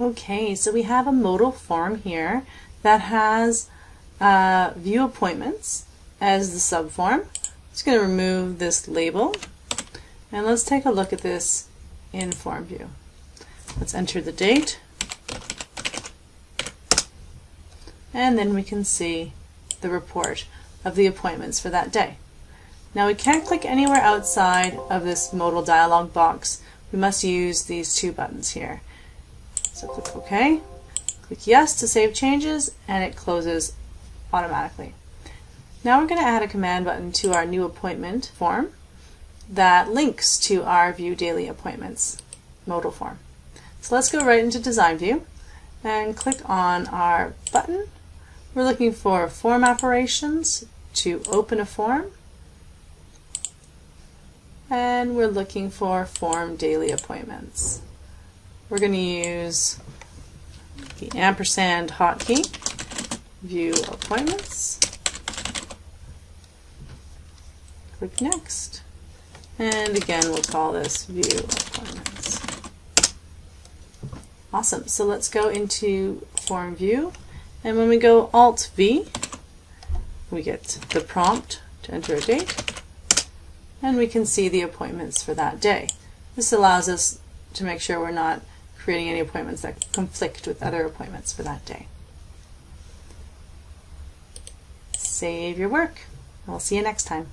Okay, so we have a modal form here that has uh, view appointments as the subform. I'm Just going to remove this label and let's take a look at this in form view. Let's enter the date and then we can see the report of the appointments for that day. Now we can't click anywhere outside of this modal dialog box. We must use these two buttons here. So click OK, click Yes to save changes, and it closes automatically. Now we're going to add a command button to our new appointment form that links to our View Daily Appointments modal form. So let's go right into Design View and click on our button. We're looking for Form Operations to open a form and we're looking for Form Daily Appointments we're going to use the ampersand hotkey, view appointments, click next, and again we'll call this view appointments. Awesome, so let's go into form view, and when we go Alt V, we get the prompt to enter a date, and we can see the appointments for that day. This allows us to make sure we're not creating any appointments that conflict with other appointments for that day. Save your work. We'll see you next time.